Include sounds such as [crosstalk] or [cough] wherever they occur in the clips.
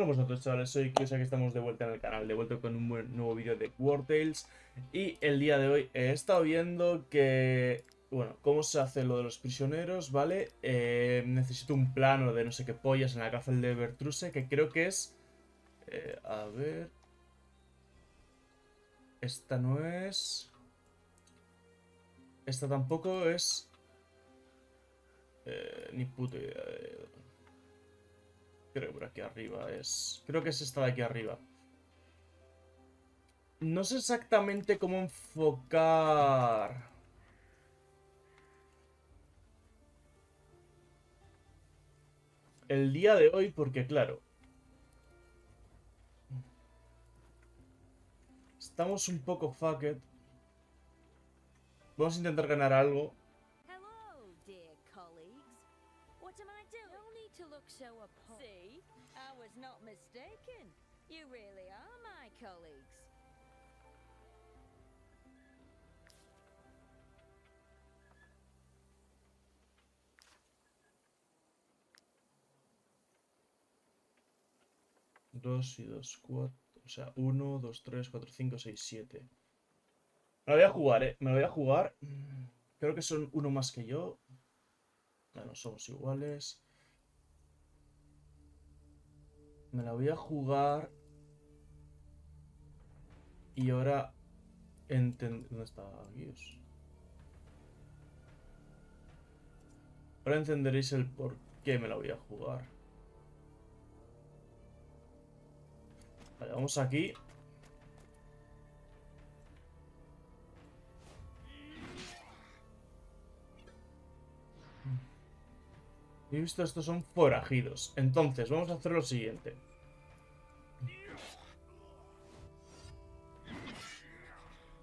Bueno, vosotros chavales, soy Kios, aquí estamos de vuelta en el canal, de vuelta con un nuevo vídeo de War Y el día de hoy he estado viendo que, bueno, cómo se hace lo de los prisioneros, ¿vale? Eh, necesito un plano de no sé qué pollas en la cárcel de Bertruse, que creo que es... Eh, a ver... Esta no es... Esta tampoco es... Eh, ni puta idea de... Creo que por aquí arriba es... Creo que es esta de aquí arriba. No sé exactamente cómo enfocar... El día de hoy, porque claro... Estamos un poco fucked. Vamos a intentar ganar algo. Hello, dear colleagues. What am I doing? No need to look so mistaken. You really are my colleagues. Dos y dos, cuatro. O sea, uno, dos, tres, cuatro, cinco, seis, siete. Me lo voy a jugar, eh. Me lo voy a jugar. Mm, Creo que son uno más que yo. Ya no somos iguales. Me la voy a jugar. Y ahora. enten- ¿Dónde está Gius? Ahora entenderéis el por qué me la voy a jugar. Vale, vamos aquí. Y visto estos son forajidos. Entonces, vamos a hacer lo siguiente.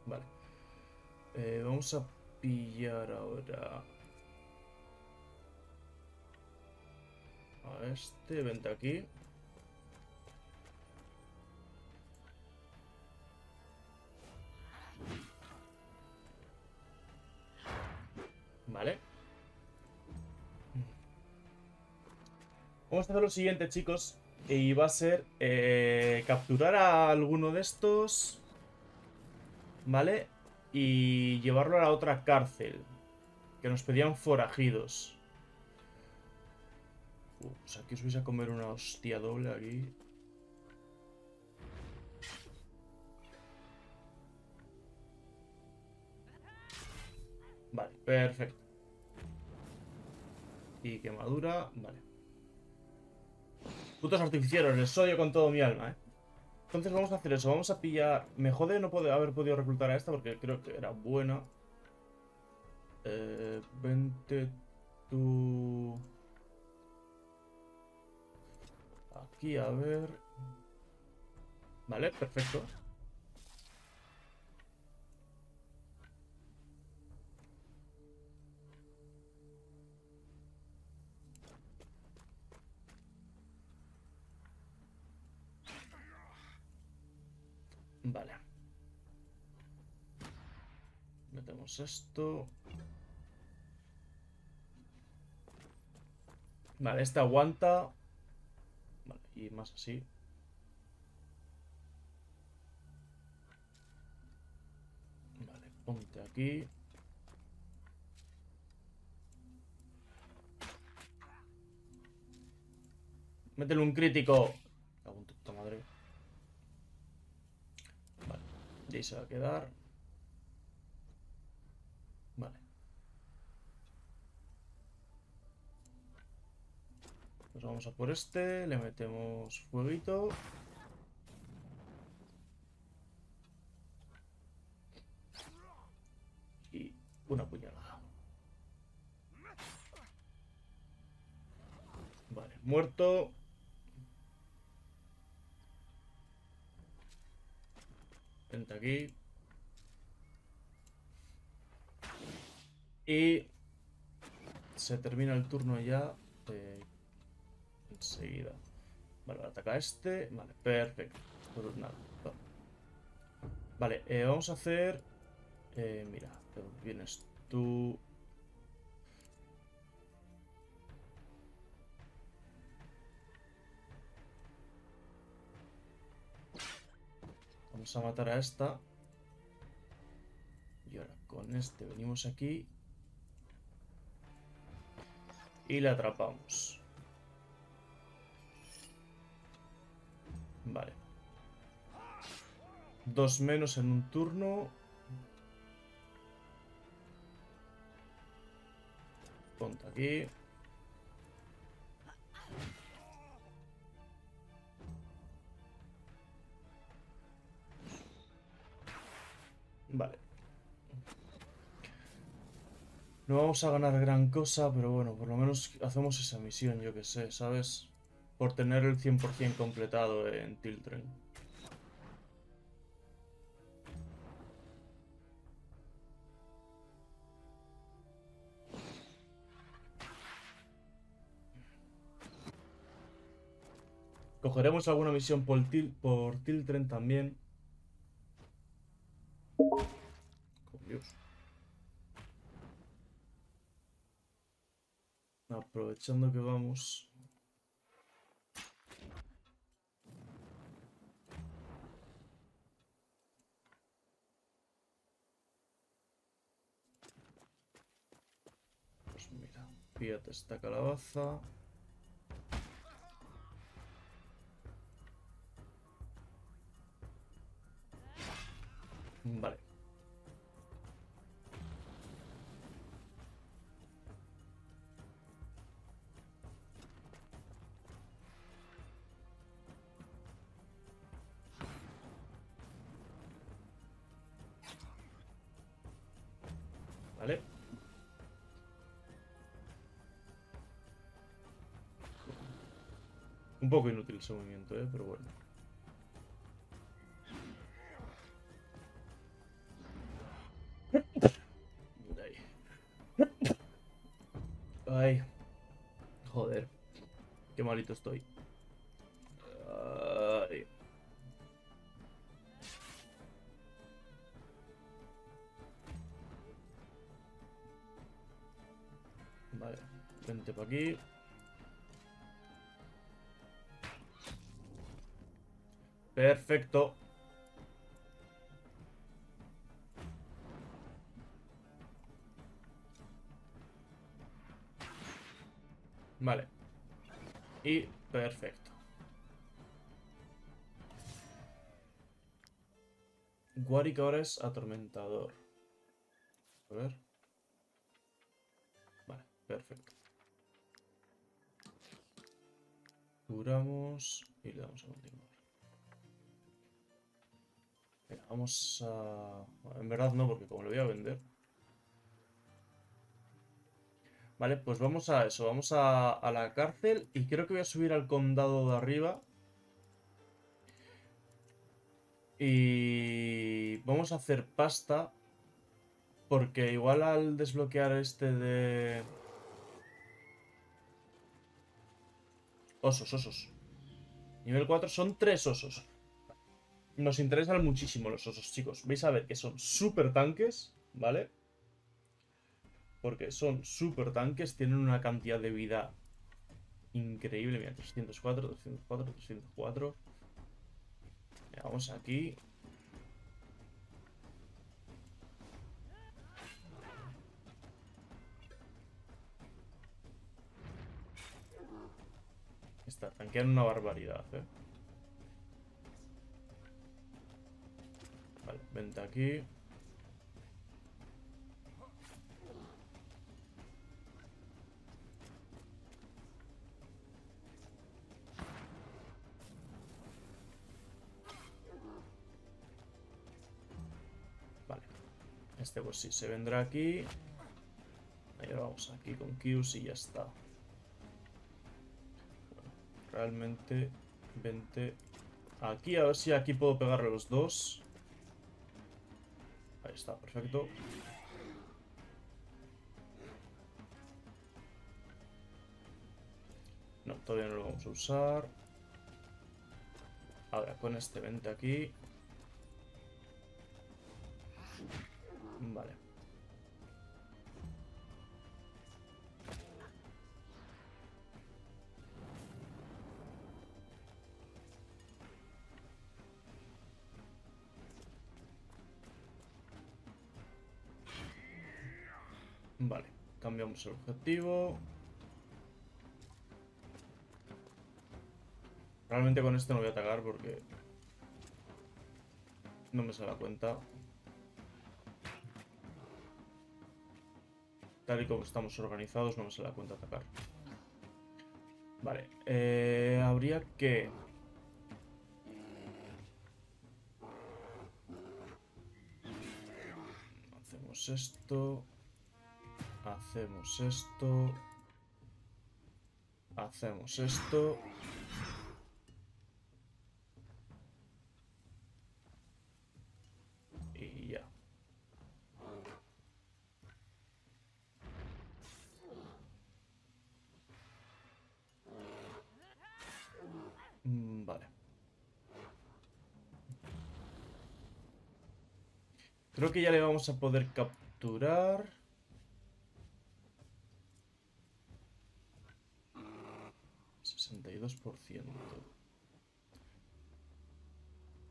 Vale. Eh, vamos a pillar ahora... A este, vente aquí. Vale. Vamos a hacer lo siguiente, chicos. Y va a ser eh, capturar a alguno de estos. ¿Vale? Y llevarlo a la otra cárcel. Que nos pedían forajidos. Uh, pues aquí os vais a comer una hostia doble aquí. Vale, perfecto. Y quemadura, vale. Putos artificieros, les odio con todo mi alma, eh. Entonces vamos a hacer eso, vamos a pillar... Me jode no haber podido reclutar a esta porque creo que era buena. Eh, vente tú... Aquí, a ver... Vale, perfecto. Esto. Vale, este aguanta. Y más así. Vale, ponte aquí. Métele un crítico. Cago en madre. Vale, y se va a quedar. Vale. Pues vamos a por este, le metemos fueguito. Y una puñalada. Vale, muerto. Vente aquí. Y se termina el turno ya. Enseguida. Vale, ataca a este. Vale, perfecto. Pues. Vale, eh, vamos a hacer... eh, mira, vienes tú... Vamos a matar a esta. Y ahora con este venimos aquí. Y la atrapamos. Vale. Dos menos en un turno. Ponte aquí. Vale. No vamos a ganar gran cosa, pero bueno, por lo menos hacemos esa misión, yo que sé, ¿sabes? Por tener el 100% completado en Tiltren. Cogeremos alguna misión por, Til por Tiltren también. Aprovechando que vamos. Pues fíjate esta calabaza. Vale. Un poco inútil ese movimiento, ¿eh? Pero bueno. Ay. Joder. Qué malito estoy. Vente para aquí. Perfecto. Vale. Y perfecto. Warwick ahora es atormentador. A ver. Vale, perfecto. Curamos y le damos a continuar. Vamos a... En verdad no, porque como lo voy a vender... Vale, pues vamos a eso, vamos a, a, la cárcel y creo que voy a subir al condado de arriba. Y vamos a hacer pasta porque igual al desbloquear este de... Osos, osos. Nivel 4 son tres osos. Nos interesan muchísimo los osos, chicos. Vais a ver que son súper tanques, ¿vale? Porque son súper tanques, tienen una cantidad de vida increíble. Mira, 304, 304, 304. Mira, vamos aquí. Está, tanquean una barbaridad, eh. Vale, vente aquí. Este pues sí, se vendrá aquí. Ahí vamos aquí con Qs y ya está. Realmente vente aquí, a ver si aquí puedo pegar los dos. Está, perfecto. No, todavía no lo vamos a usar. Ahora con este vente aquí. Vale, cambiamos el objetivo. Realmente con este no voy a atacar porque no me sale la cuenta. Tal y como estamos organizados, no me sale la cuenta atacar. Vale, eh, habría que... Hacemos esto. Hacemos esto. Hacemos esto. Y ya. Mm, Vale. Creo que ya le vamos a poder capturar.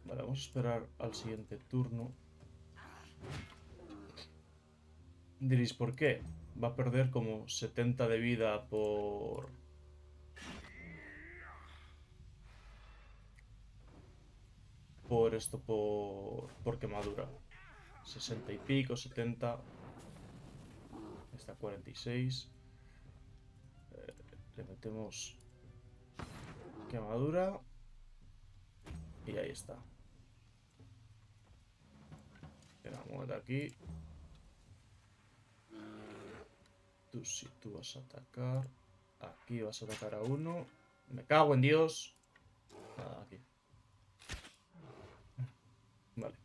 Vale, vamos a esperar al siguiente turno. Diréis, ¿por qué? Va a perder como 70 de vida por... Por esto, por, por quemadura. 60 y pico, 70. Está 46. Eh, le metemos quemadura. Y ahí está. Venga, muévete aquí. Tú sí, tú vas a atacar. Aquí vas a atacar a uno. Me cago en Dios. Nada, aquí. Vale.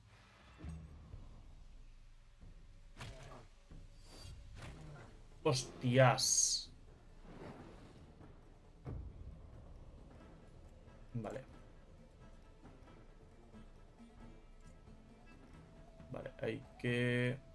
Hostias. Vale. Vale, hay que...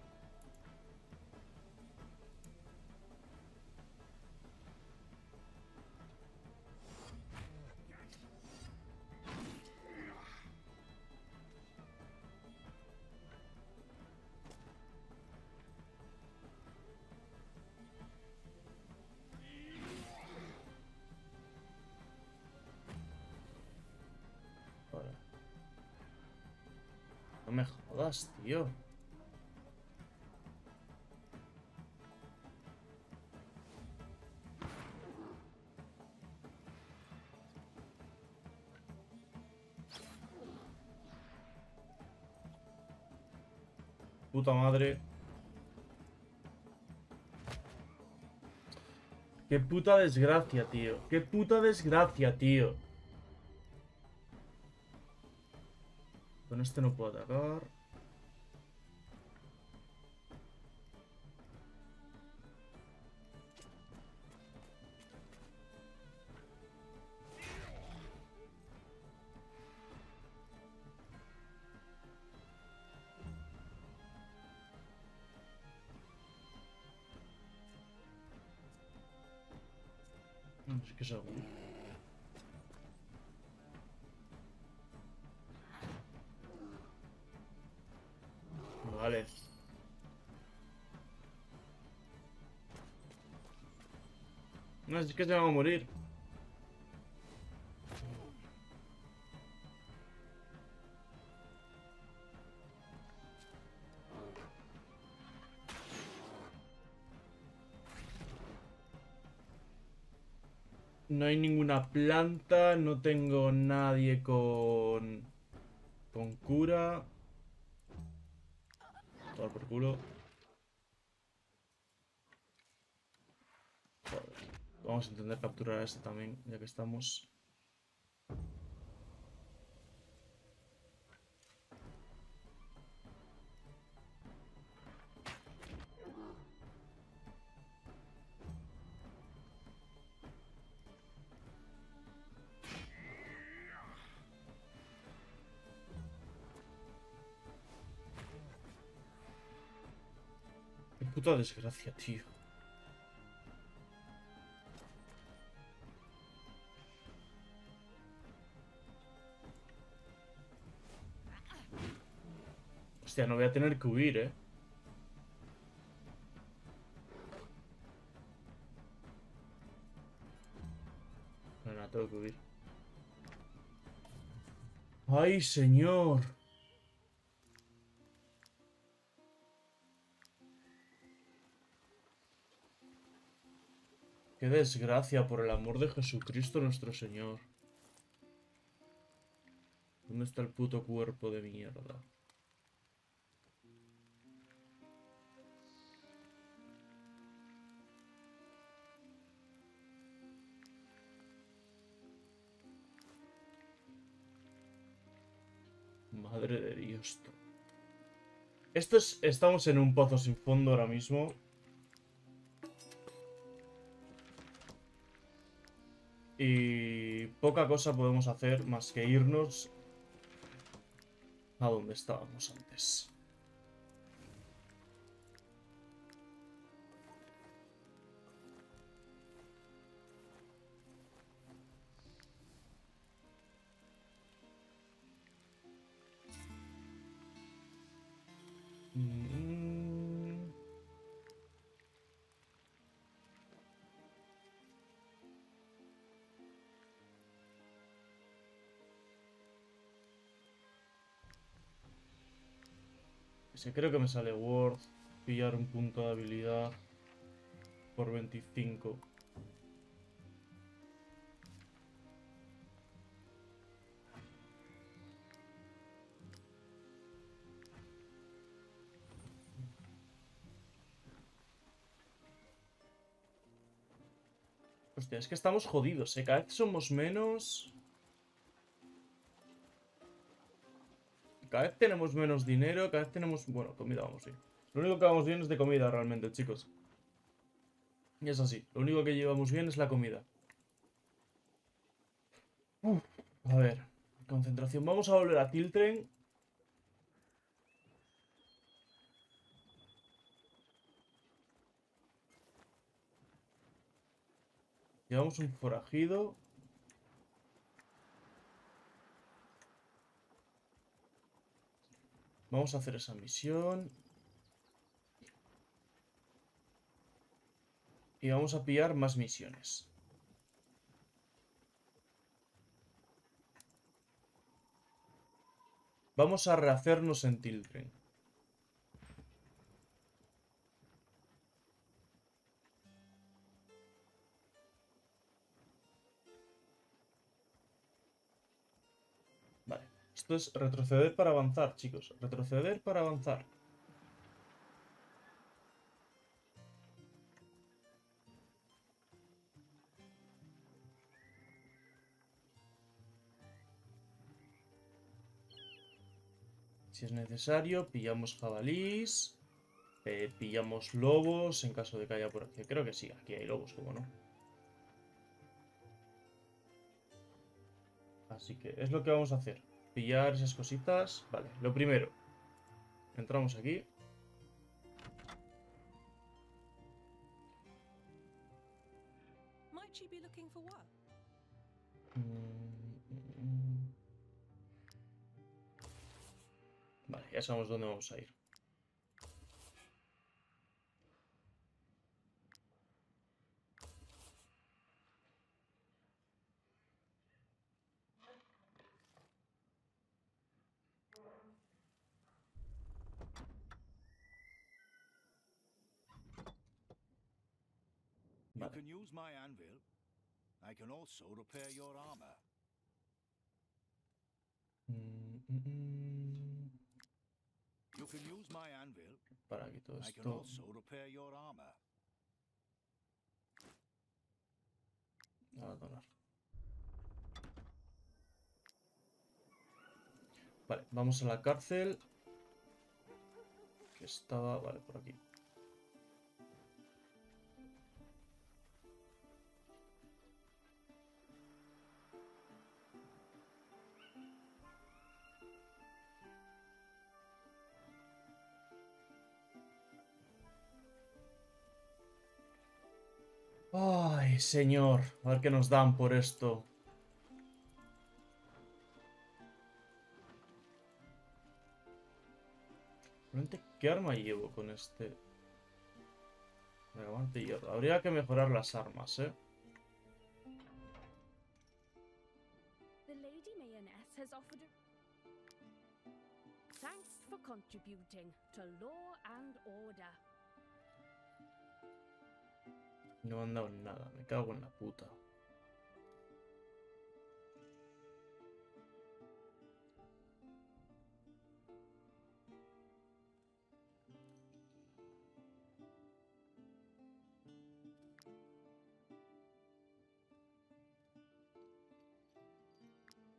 jodas. Puta madre. Qué puta desgracia, tío. Qué puta desgracia, tío. Con este no puedo atacar. No sé qué es algo. Vale. No, es que se van a morir. No hay ninguna planta, no tengo nadie con... con cura. Todo por culo. Vamos a intentar capturar a este también, ya que estamos. puta desgracia, tío. Hostia, no voy a tener que huir, eh. Bueno, tengo que huir. ¡Ay, señor! ¡Qué desgracia, por el amor de Jesucristo nuestro Señor! ¿Dónde está el puto cuerpo de mierda? Madre de Dios. Esto es... Estamos en un pozo sin fondo ahora mismo. Y poca cosa podemos hacer más que irnos a donde estábamos antes. Mm. Creo que me sale Word, pillar un punto de habilidad por 25. Hostia, es que estamos jodidos, ¿eh? Cada vez somos menos... Cada vez tenemos menos dinero, cada vez tenemos... Bueno, comida vamos bien. Lo único que vamos bien es de comida realmente, chicos. Y es así. Lo único que llevamos bien es la comida. A ver. Concentración. Vamos a volver a Tiltren. Llevamos un forajido. Vamos a hacer esa misión. Y vamos a pillar más misiones. Vamos a rehacernos en Tiltren. Esto es retroceder para avanzar, chicos. Retroceder para avanzar. Si es necesario, pillamos jabalís. eh, pillamos lobos en caso de que haya por aquí. Creo que sí, aquí hay lobos, como no. Así que es lo que vamos a hacer. Pillar esas cositas. Vale, lo primero. Entramos aquí. For work? Mm, Vale, ya sabemos dónde vamos a ir. Can use my anvil. I can also repair your armor. Mm, mm, mm. You can use my anvil. Para aquí todo I can esto. also repair your armor. Abandonar. Vale, vamos a la cárcel. Que estaba... Vale, por aquí. Ay, señor. A ver qué nos dan por esto. Realmente, ¿qué arma llevo con este? Dragón hierro. Habría que mejorar las armas, ¿eh? Thanks for contributing to law and order. No me han dado nada. Me cago en la puta.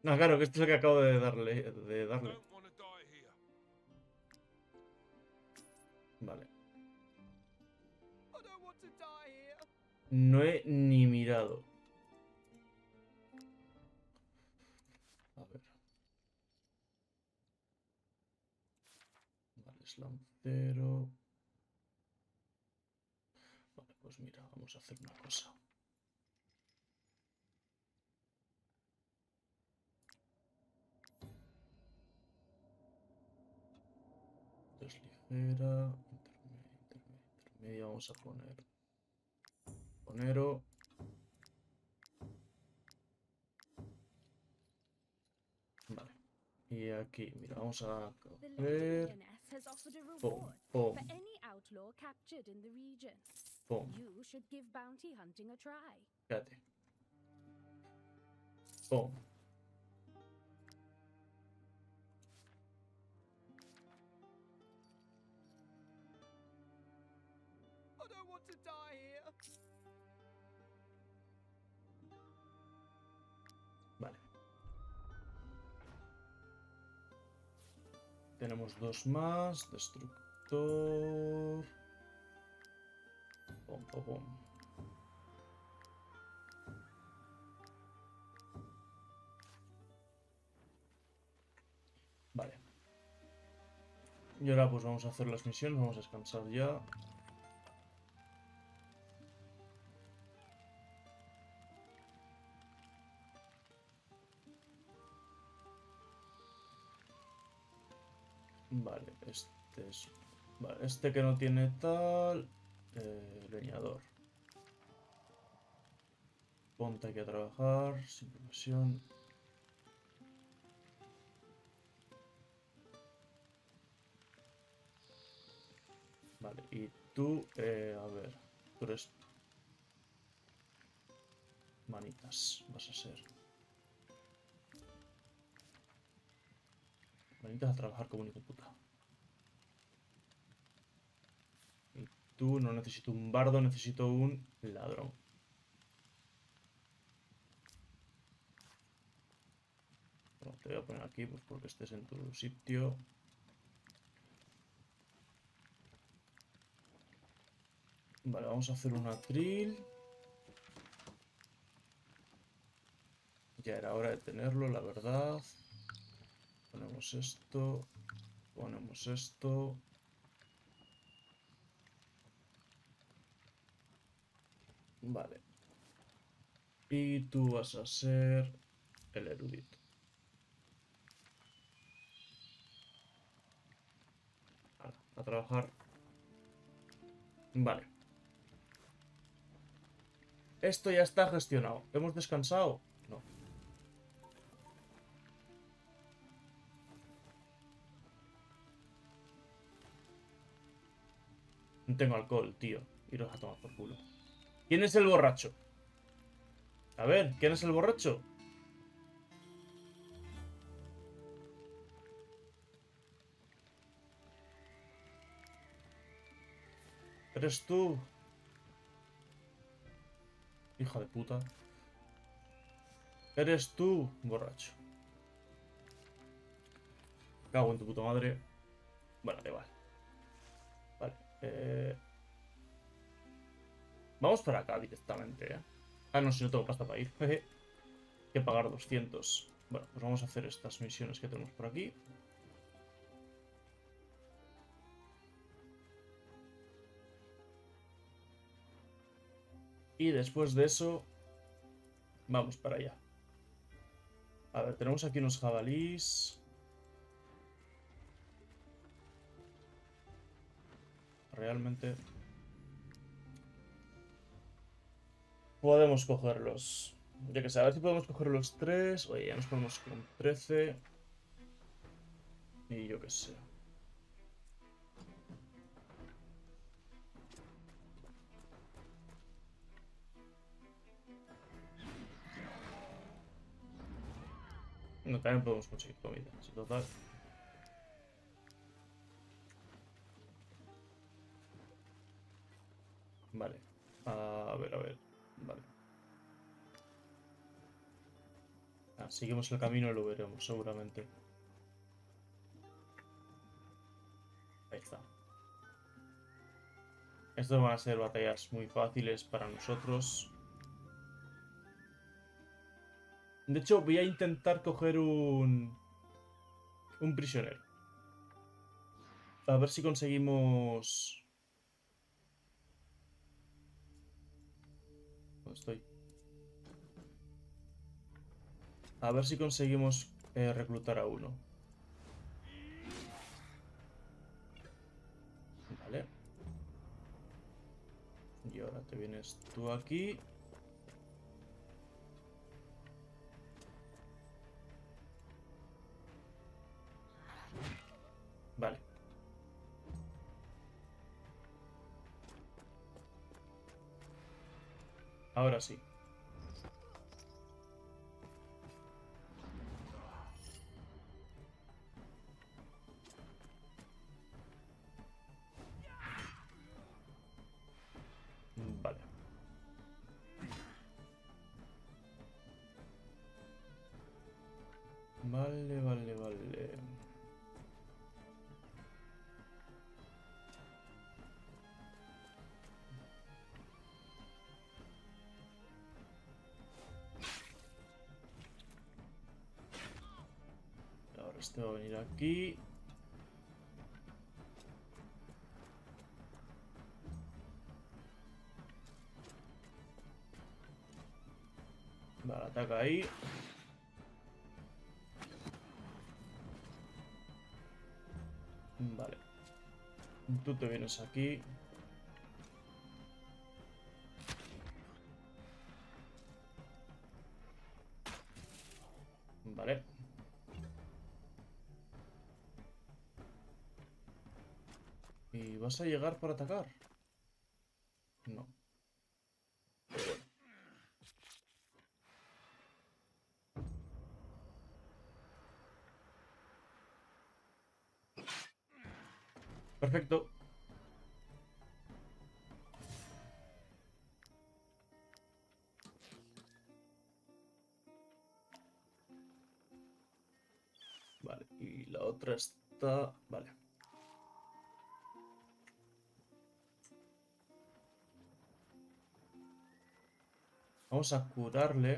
No, claro, que este es el que acabo de darle. De darle. No he ni mirado. A ver. Vale, lancero. Vale, pues mira, vamos a hacer una cosa. Es ligera, intermedia, intermedia, intermedia. Vamos a poner Vale. Y aquí, mira, vamos a coger. Pum, pum, pum. Espérate. Pum. Dos más. Destructor. Pum, pum, pum. Vale. Y ahora pues vamos a hacer las misiones. Vamos a descansar ya. Vale, este es. Vale, este que no tiene tal. eh, leñador. Ponte aquí a trabajar, sin profesión. Vale, y tú, eh, a ver, tú eres. Manitas, vas a ser. Manitas a trabajar como único puta. Y tú no necesito un bardo, necesito un ladrón. Te voy a poner aquí pues porque estés en tu sitio. Vale, vamos a hacer una atril. Ya era hora de tenerlo, la verdad. Ponemos esto. Ponemos esto. Vale. Y tú vas a ser el erudito. A trabajar. Vale. Esto ya está gestionado. ¿Hemos descansado? No. Tengo alcohol, tío. Iros a tomar por culo. ¿Quién es el borracho? A ver, ¿quién es el borracho? ¿Eres tú? Hija de puta. ¿Eres tú, borracho? Cago en tu puta madre. Bueno, da igual. Eh... Vamos para acá directamente, ¿eh? Ah, no, si no tengo pasta para ir. [laughs] Que pagar 200. Bueno, pues vamos a hacer estas misiones que tenemos por aquí. Y después de eso, vamos para allá. A ver, tenemos aquí unos jabalís. Realmente... Podemos cogerlos. Ya que sé, a ver si podemos coger los tres. Oye, ya nos ponemos con 13. Y yo qué sé. No, también podemos conseguir comida. Si total. Vale. A ver, a ver. Vale. Ah, seguimos el camino y lo veremos, seguramente. Ahí está. Estas van a ser batallas muy fáciles para nosotros. De hecho, voy a intentar coger un... Un prisionero. A ver si conseguimos... ¿Dónde estoy? A ver si conseguimos eh, reclutar a uno. Vale. Y ahora te vienes tú aquí. Vale. Ahora sí. Va a venir aquí. Vale, ataca ahí. Vale. Tú te vienes aquí. Vas a llegar para atacar? No. Perfecto. Vale, y la otra está... Vamos a curarle.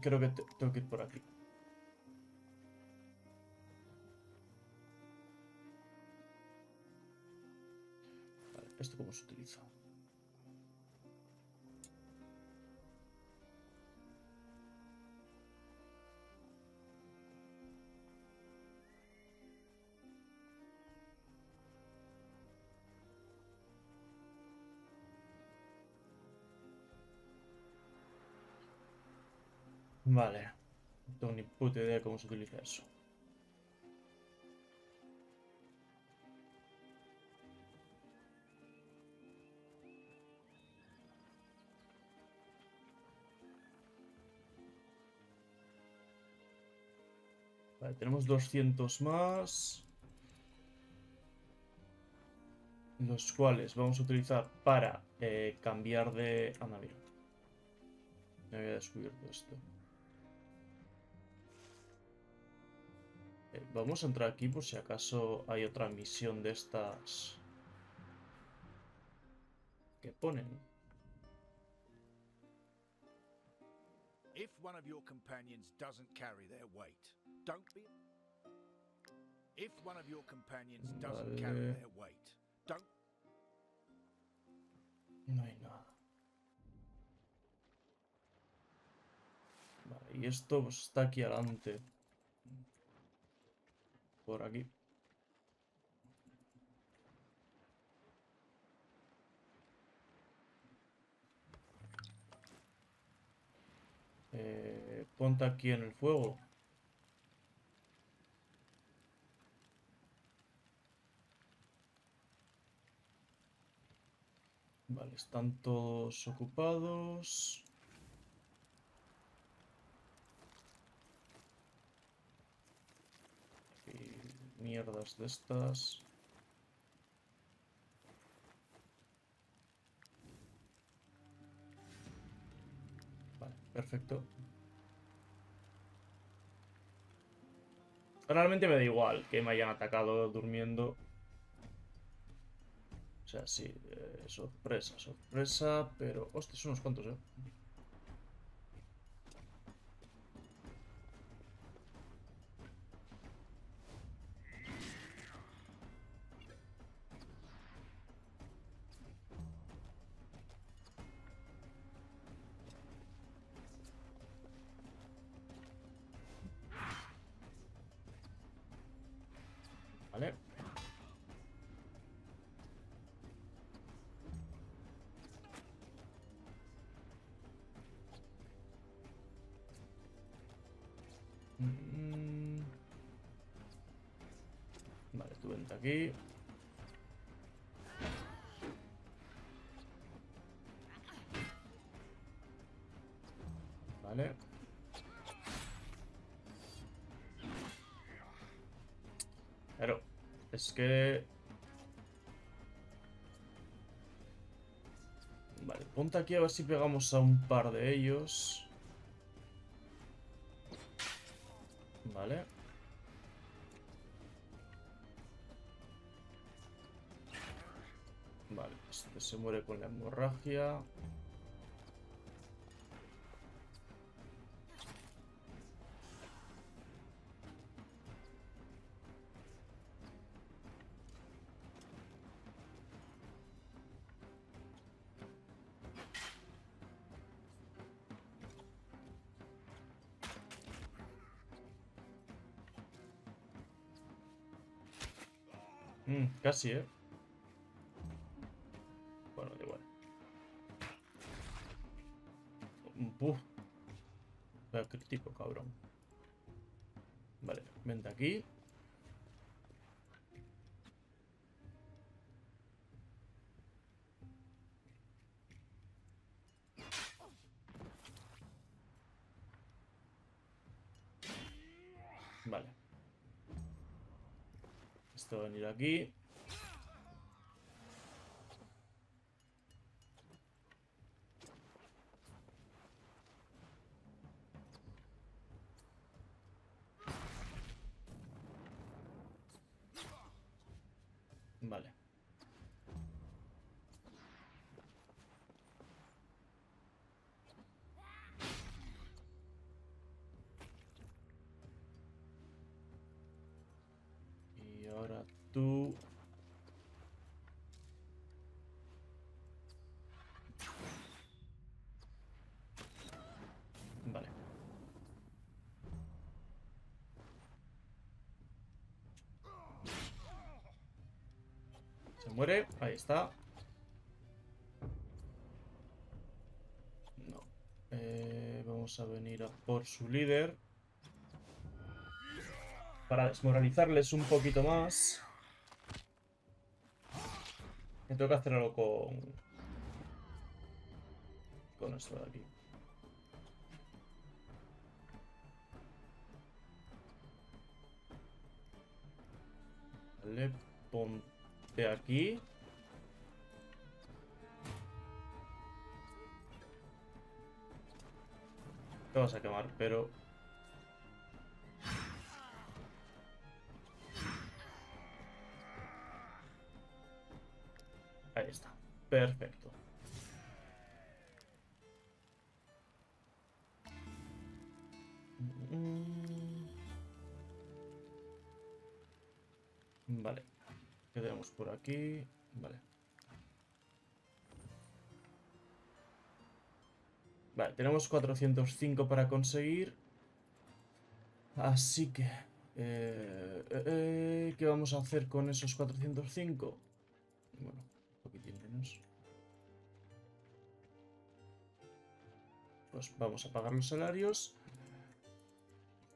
Creo que te- tengo que ir por aquí. ¿esto cómo se utiliza? Vale. No tengo ni puta idea de cómo se utiliza eso. Vale, tenemos 200 más. Los cuales vamos a utilizar para eh, cambiar de... Anda, mira. Me había descubierto esto. Eh, vamos a entrar aquí por si acaso hay otra misión de estas que ponen. If one of your companions doesn't carry their weight, don't be. If one of your companions doesn't carry their weight, don't. No hay nada. Vale, y esto está aquí adelante por aquí. Eh, ponte aquí en el fuego. Vale, están todos ocupados. Mierdas de estas. Vale, perfecto. Realmente me da igual que me hayan atacado durmiendo. O sea, sí, eh, sorpresa, sorpresa, pero... Hostia, son unos cuantos, ¿eh? Vale, tú vente aquí. Vale. Pero es que... Vale, ponte aquí a ver si pegamos a un par de ellos. Vale. Vale, este se muere con la hemorragia. Casi, ¿eh? Bueno, da igual. Uf. Vaya crítico, cabrón. Vale, vente aquí. Vale. Esto va a venir aquí. Tú... Vale. Se muere, ahí está. No. Eh, vamos a venir a por su líder. Para desmoralizarles un poquito más. Me tengo que hacer algo con... Con esto de aquí. Vale, ponte aquí. Te vas a quemar, pero... Ahí está. Perfecto. Mm. Vale. ¿Qué tenemos por aquí? Vale. Vale, tenemos 405 para conseguir. Así que... eh, eh, eh, ¿Qué vamos a hacer con esos 405? Bueno, Pues vamos a pagar los salarios.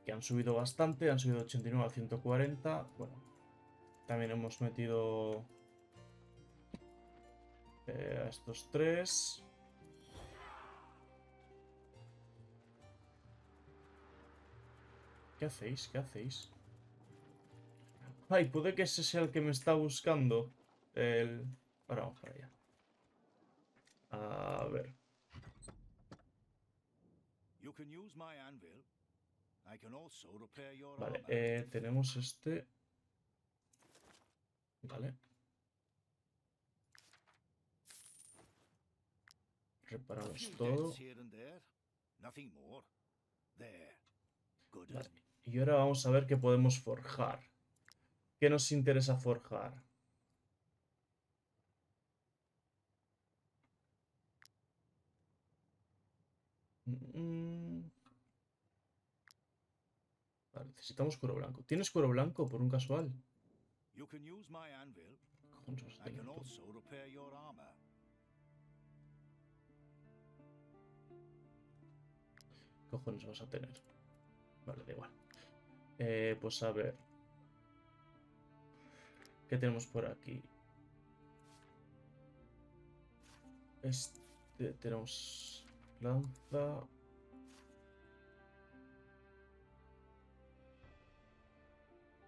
que han subido bastante, han subido de 89 a 140. Bueno, también hemos metido eh, a estos tres. ¿Qué hacéis? ¿Qué hacéis? Ay, puede que ese sea el que me está buscando. El... Ahora vamos para allá. A ver. Vale, eh, tenemos este. Vale. Reparamos todo. Vale. Y ahora vamos a ver qué podemos forjar. ¿Qué nos interesa forjar? Vale, necesitamos cuero blanco. ¿Tienes cuero blanco por un casual? Cojones vas a tener? Vale, da igual. Eh, pues a ver. ¿Qué tenemos por aquí? Este tenemos lanza.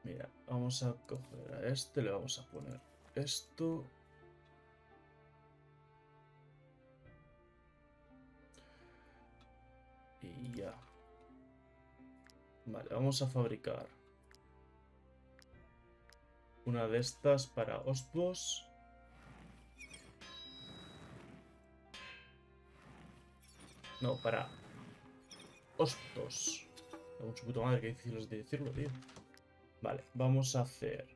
Mira, vamos a coger a este, le vamos a poner esto. Y ya. Vale, vamos a fabricar una de estas para Ostboss. No, para Ostos. Da mucho puto madre, que difícil es de decirlo, tío. Vale, vamos a hacer.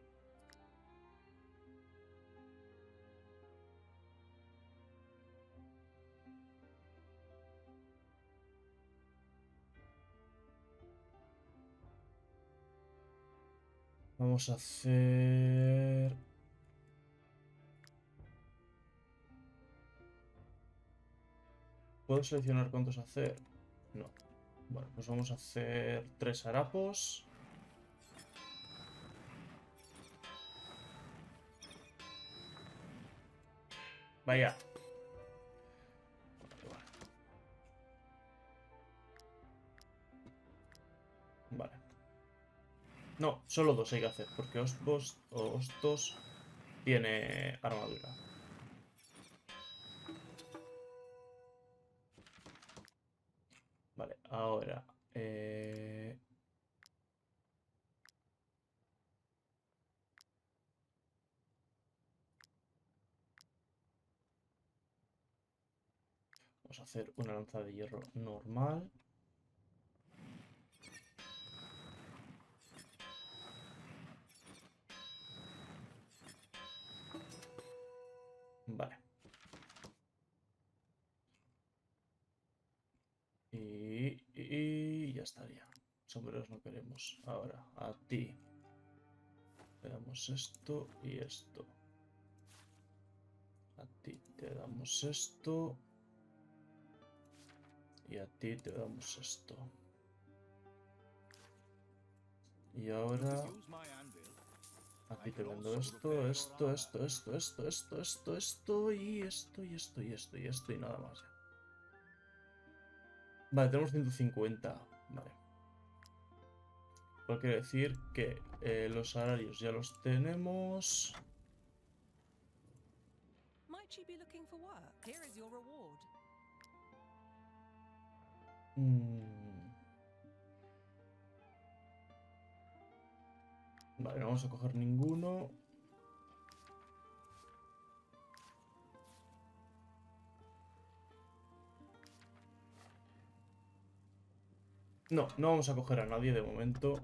Vamos a hacer... ¿Puedo seleccionar cuántos hacer? No. Bueno, pues vamos a hacer tres harapos. Vaya. Vale. No, solo dos hay que hacer, porque Ostbos o Ostos tiene armadura. Una lanza de hierro normal. Vale. Y, y ya estaría. Sombreros no queremos. Ahora, a ti. Le damos esto y esto. A ti te damos esto. Y a ti te damos esto. Y ahora a ti te vendo esto, esto, esto, esto, esto, esto, esto, esto y esto y esto y esto y esto y nada más. Vale, tenemos 150. Vale. Lo quiere decir que eh, los salarios ya los tenemos. Vale, no vamos a coger ninguno. No, no vamos a coger a nadie de momento.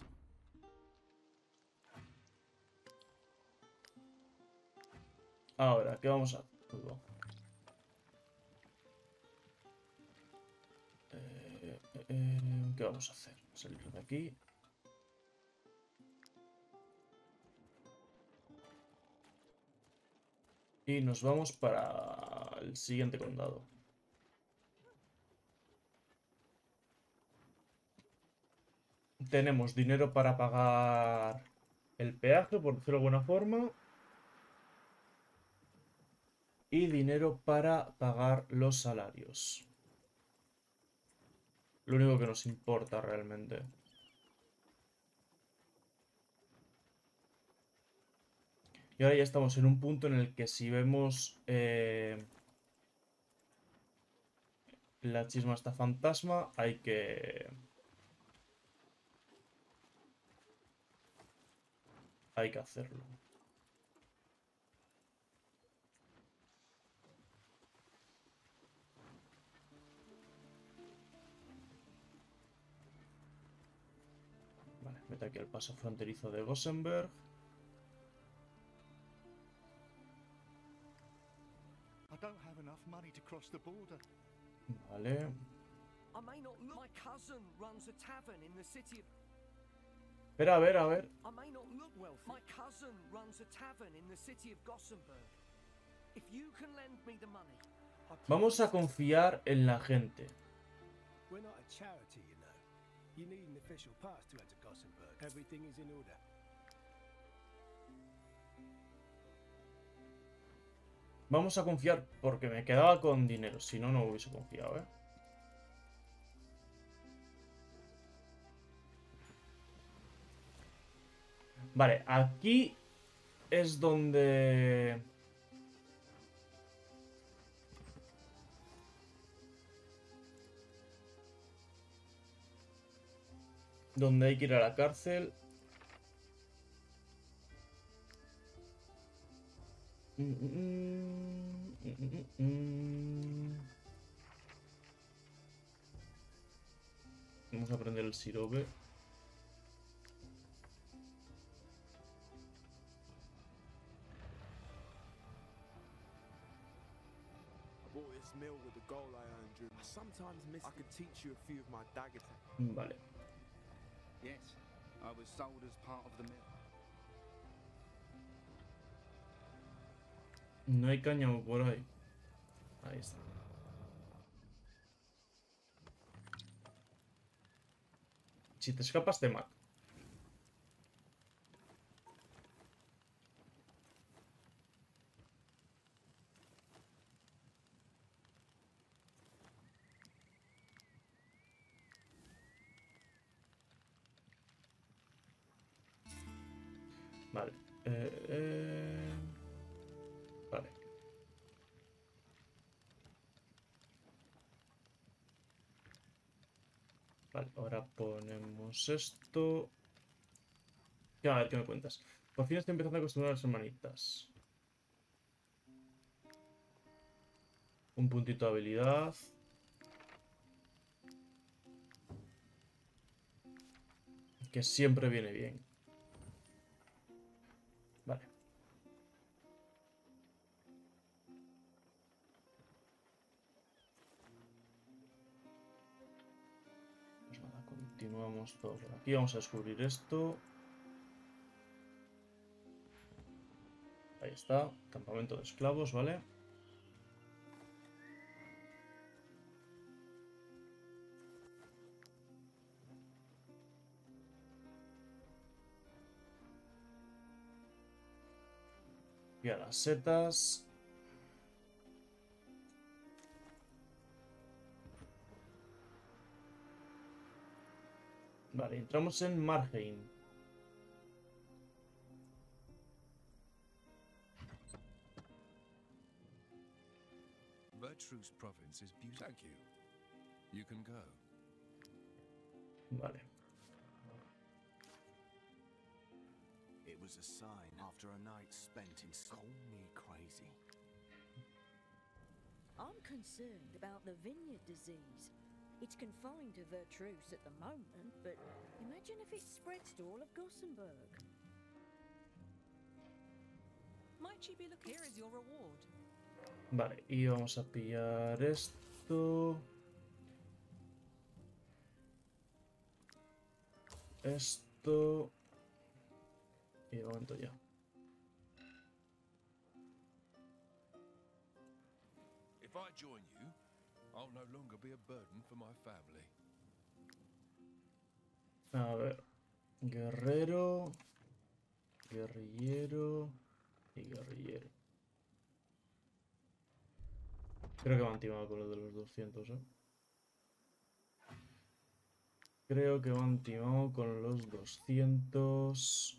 Ahora, ¿qué vamos a hacer? ¿Qué vamos a hacer? Salir de aquí. Y nos vamos para el siguiente condado. tenemos dinero para pagar el peaje, por decirlo de alguna forma. Y dinero para pagar los salarios. Lo único que nos importa realmente. Y ahora ya estamos en un punto en el que si vemos eh, la chisma está fantasma, hay que... Hay que hacerlo. In the city of Gossenburg. If you can lend me the money, I Vamos a confiar en la gente. Vamos a confiar porque me quedaba con dinero. Si no, no hubiese confiado, ¿eh? Vale, aquí es donde... Donde hay que ir a la cárcel. Mm, mm, mm. Vamos a prender el sirope. Vale. Yes, I was sold as part of the mill. No hay cáñamo por ahí. Ahí está. Si te escapas, te mato. Vale. Eh, eh, Vale. Vale, ahora ponemos esto. Ya, a ver qué me cuentas. Por fin estoy empezando a acostumbrar a las hermanitas. Un puntito de habilidad. Que siempre viene bien. Continuamos por aquí. Vamos a descubrir esto. Ahí está, campamento de esclavos, ¿vale? Y a las setas. Vale, entramos en Marheim. Vertru's province is beautiful. Thank you. You can go. Vale. It was a sign after a night spent in call me crazy. I'm concerned about the vineyard disease. It's confined to Vertruse at the moment, but imagine if it spreads to all of Gossenburg. Might she be looking here as your reward? Vale, y vamos a pillar esto. Esto. Y de momento ya. If I join you, I'll no longer be a burden for my family. A ver. Guerrero. Guerrillero. Y guerrillero. Creo que han timado con lo de los 200, ¿eh? Creo que han timado con los 200.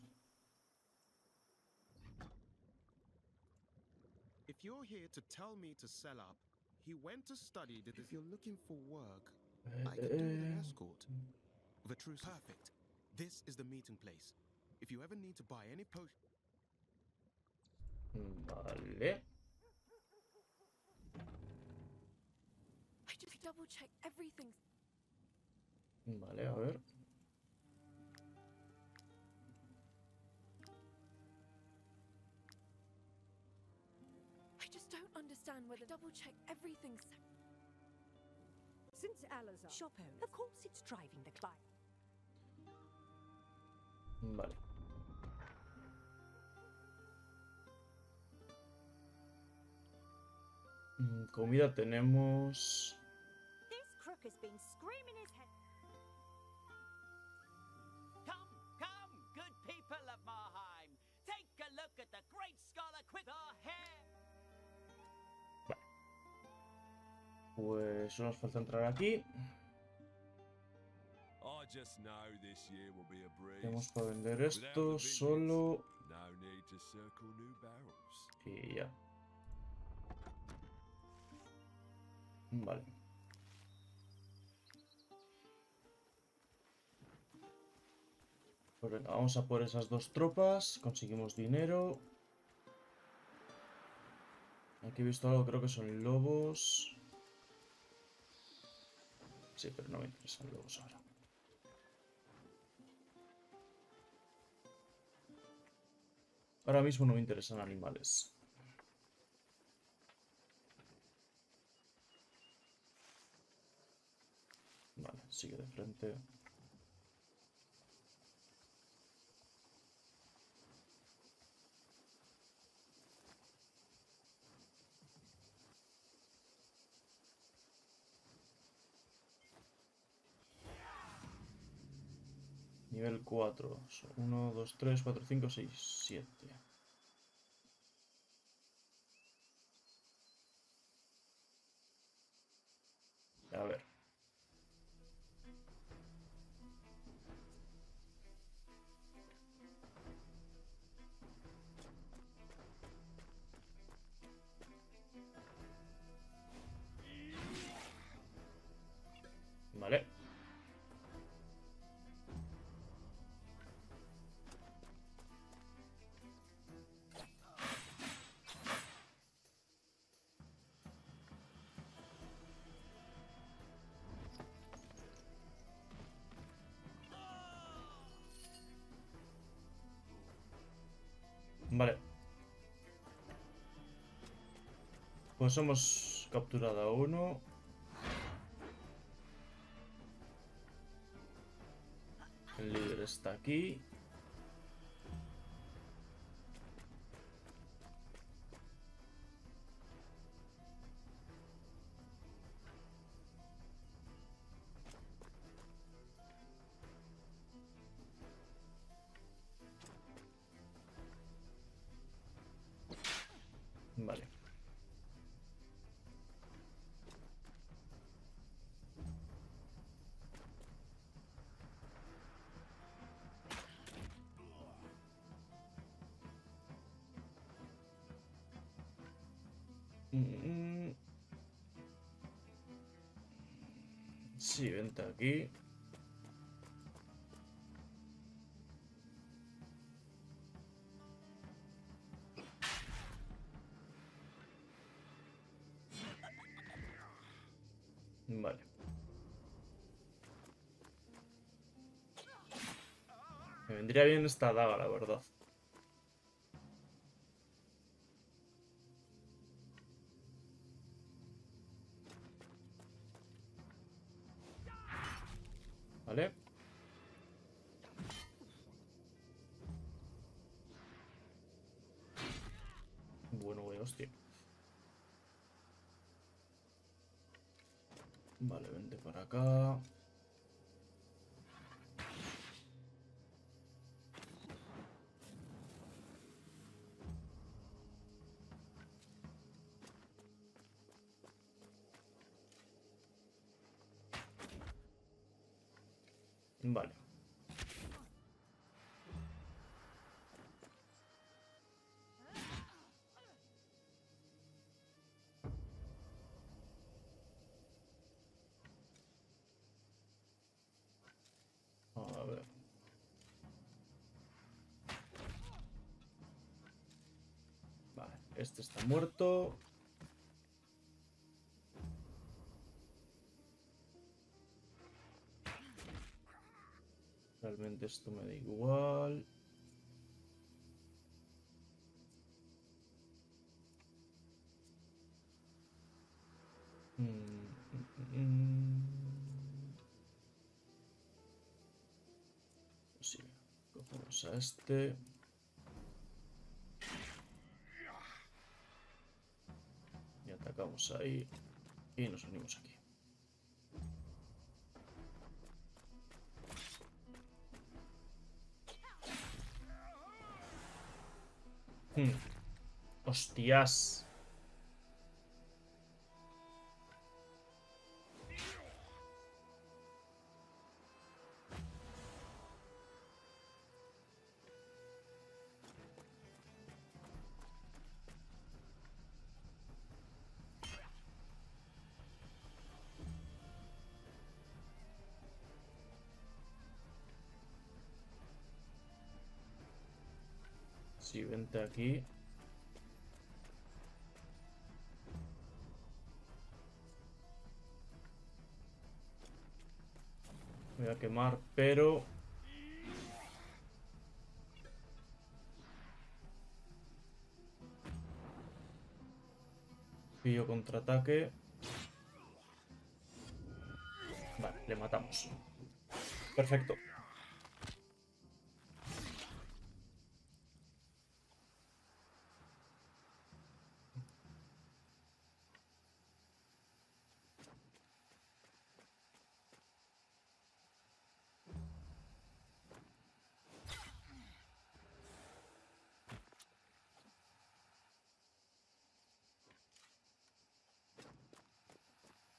If you're here to tell me to sell up, he went to study. That if you're looking for work, I can do with an Eh, escort. The truth. Perfect. This is the meeting place. If you ever need to buy any potion. Vale. I just double check everything. Vale, a ver. Understand whether double check everything. Since Alazar. Shop owner. Of course it's driving the client. Vale. Mm, Comida tenemos... This crook has been screaming his head. Pues solo nos falta entrar aquí. Tenemos para vender esto solo y ya. Vale. Pues venga, vamos a por esas dos tropas. Conseguimos dinero. Aquí he visto algo, creo que son lobos. Sí, pero no me interesan lobos ahora. Ahora mismo no me interesan animales. Vale, sigue de frente. Nivel 4. 1, 2, 3, 4, 5, 6, 7. A ver. Vale. Pues hemos capturado a uno. El líder está aquí. Sí, vente aquí. Vale. Me vendría bien esta daga, la verdad. Vale. Vale, este está muerto. Esto me da igual. Sí, cogemos a este. Y atacamos ahí. Y nos unimos aquí. Hmm. Hostias. Aquí. Voy a quemar, pero... Pillo contraataque. Vale, le matamos. Perfecto.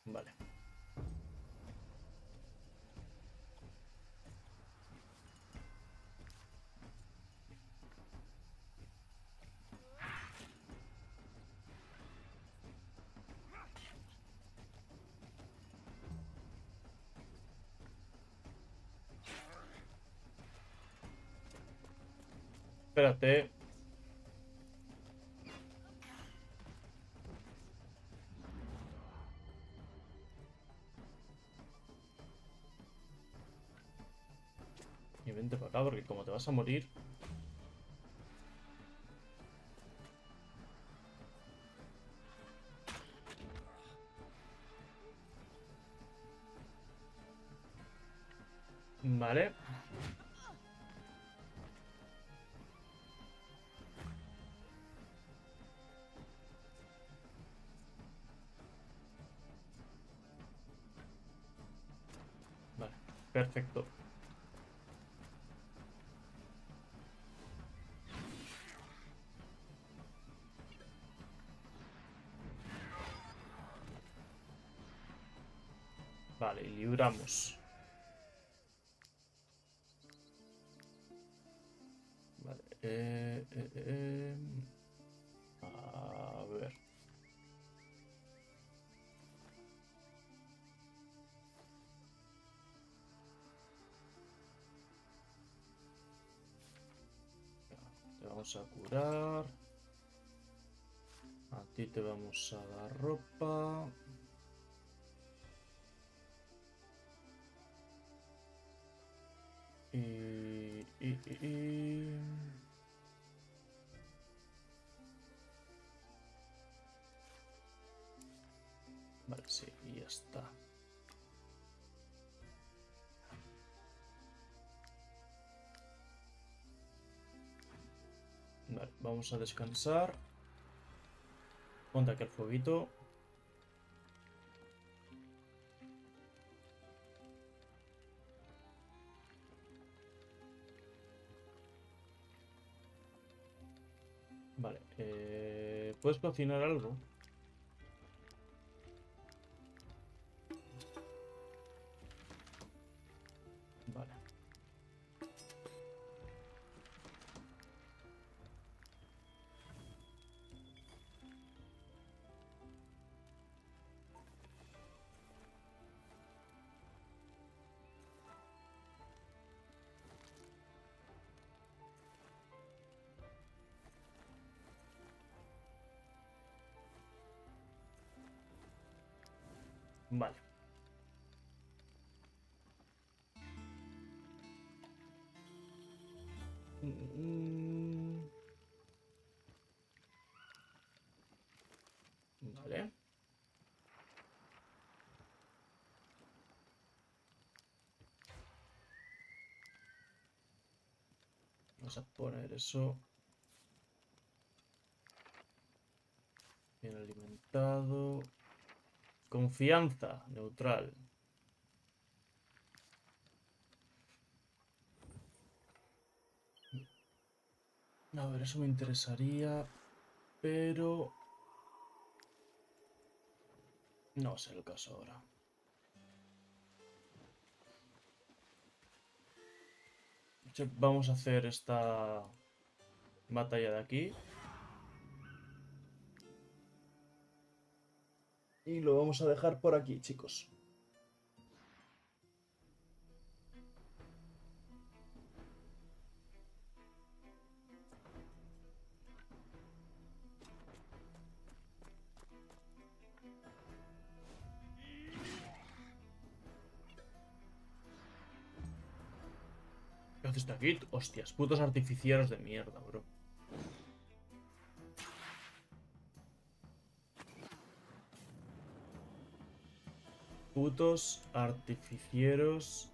Vale. Espérate. Vas a morir... libramos. Vale, eh, eh, eh, A ver. Te vamos a curar. A ti te vamos a dar ropa. Y, y, y, y- Vale, sí, y ya está. Vale, vamos a descansar. Ponte aquí el fueguito. Eh, ¿puedes cocinar algo? A poner eso. Bien alimentado. Confianza, neutral. A ver, eso me interesaría, pero... No es el caso ahora. Vamos a hacer esta batalla de aquí. Y lo vamos a dejar por aquí, chicos. Hostias, putos artificieros de mierda, bro. Putos artificieros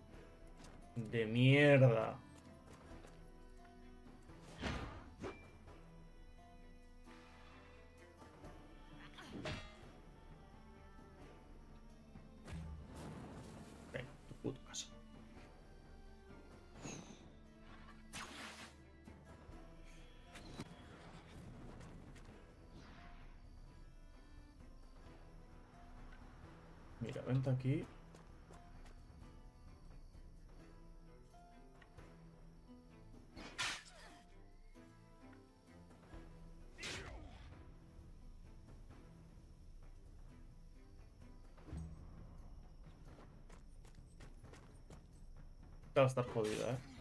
de mierda. Aquí. Esta va a estar jodida, eh.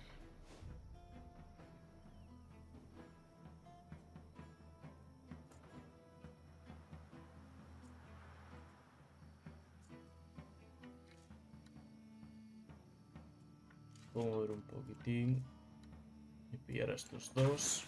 Y pillar a estos dos.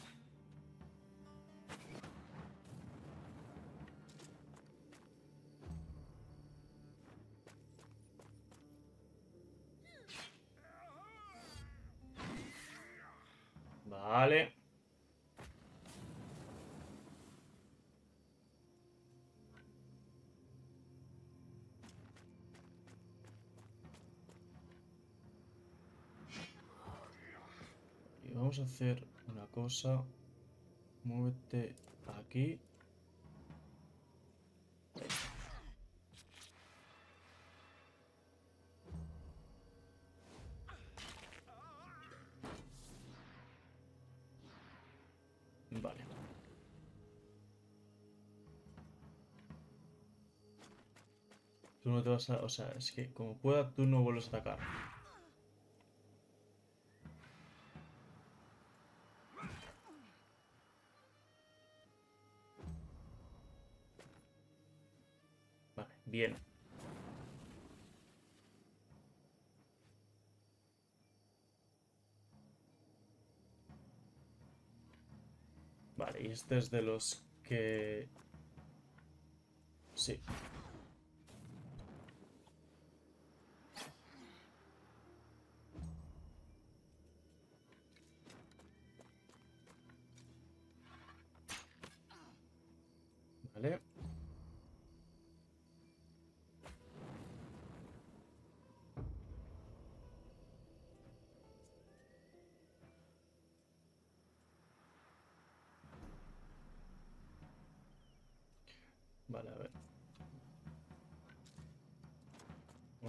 Vamos a hacer una cosa. Muévete aquí. Vale. Tú no te vas a... O sea, es que como pueda, tú no vuelves a atacar. Bien. Vale, y este es de los que... Sí.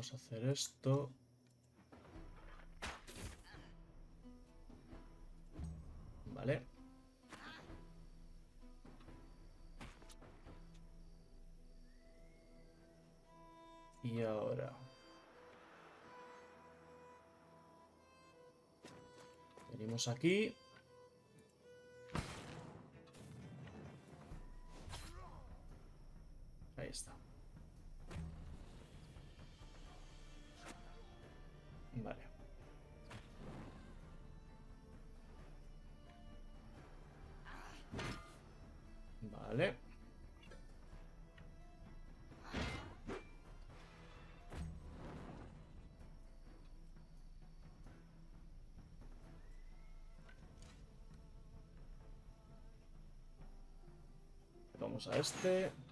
Vamos hacer esto. Vale. Y ahora... Venimos aquí. Vamos a este.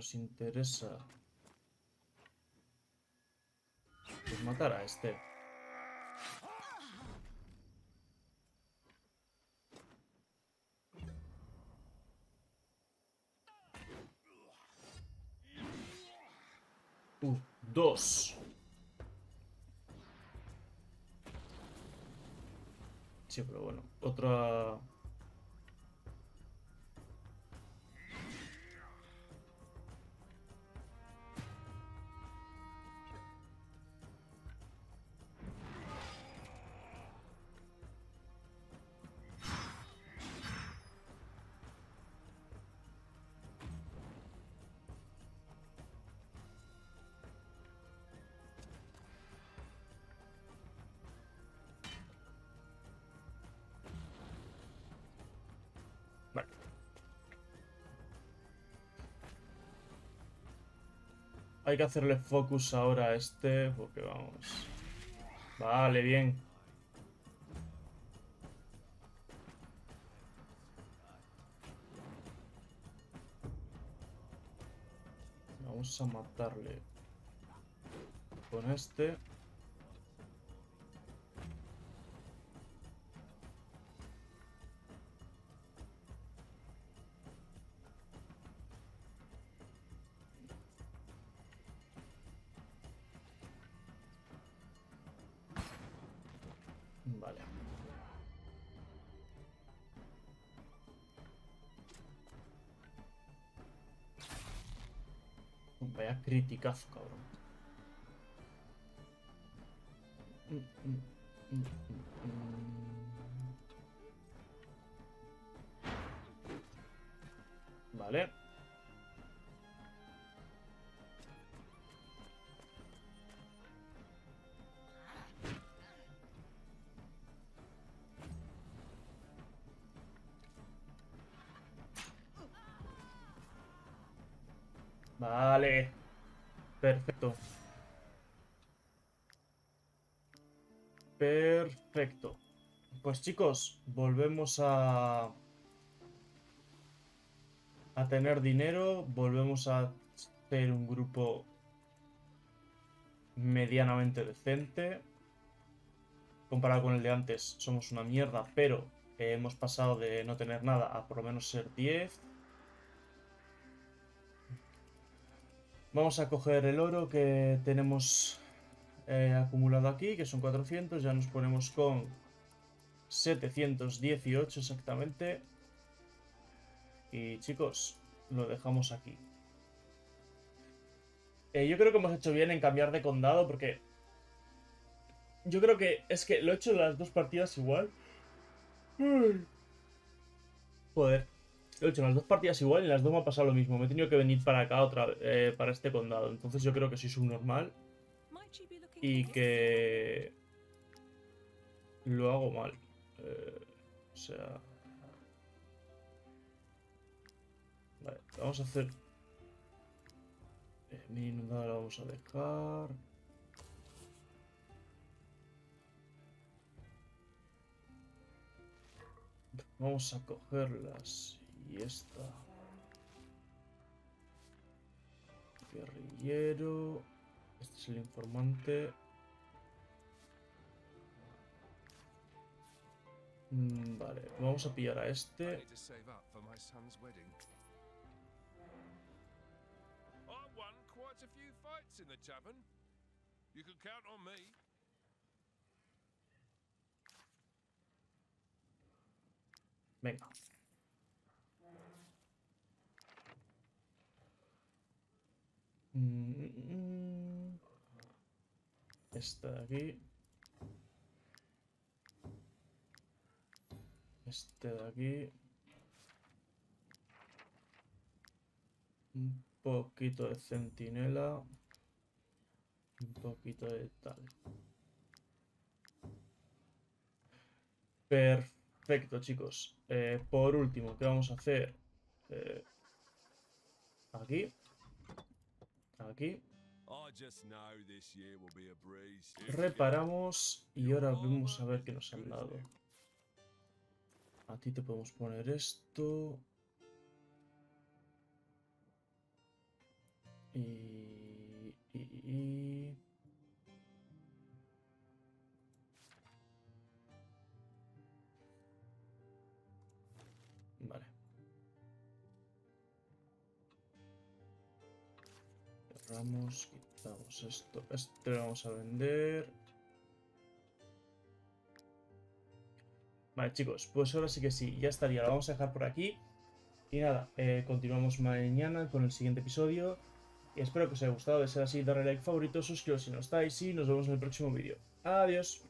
Nos interesa? Pues matar a este. Uh, dos. Sí, pero bueno, otra... Hay que hacerle focus ahora a este, porque vamos... Vale, bien. Vamos a matarle con este. Vale. Vaya criticazo, cabrón. Mm, mm, mm, Perfecto. Perfecto. Pues chicos, volvemos a... A tener dinero, volvemos a ser un grupo medianamente decente. Comparado con el de antes, somos una mierda, pero hemos pasado de no tener nada a por lo menos ser 10. Vamos a coger el oro que tenemos eh, acumulado aquí, que son 400. Ya nos ponemos con 718 exactamente. Y chicos, lo dejamos aquí. Eh, yo creo que hemos hecho bien en cambiar de condado porque... Yo creo que es que lo he hecho las dos partidas igual. Joder. Lo he hecho en las dos partidas igual y en las dos me ha pasado lo mismo. Me he tenido que venir para acá otra eh, para este condado. Entonces yo creo que soy subnormal. Y que... Lo hago mal. Eh, o sea... Vale, vamos a hacer... Eh, mini inundada la vamos a dejar... Vamos a cogerlas y esta. Guerrillero. Este es el informante. Mm, Vale, vamos a pillar a este. need to save up for my son's wedding. I won quite a few fights in the tavern. You can count on me. Venga. Mm, mm, mm. Este de aquí. Este de aquí. Un poquito de centinela. Un poquito de tal. Perfecto, chicos. Eh, por último, ¿qué vamos a hacer? Eh, aquí. Aquí. I just know this year will be a breeze. Reparamos y ahora vamos a ver qué nos han dado. A ti te podemos poner esto. Y... y, y- Cerramos, quitamos esto. Este lo vamos a vender. Vale, chicos, pues ahora sí que sí, ya estaría. Lo vamos a dejar por aquí. Y nada, eh, continuamos mañana con el siguiente episodio. Y espero que os haya gustado. De ser así, darle like favorito, suscribiros si no estáis y nos vemos en el próximo vídeo. Adiós.